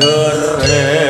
gereja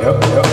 Yep, yep,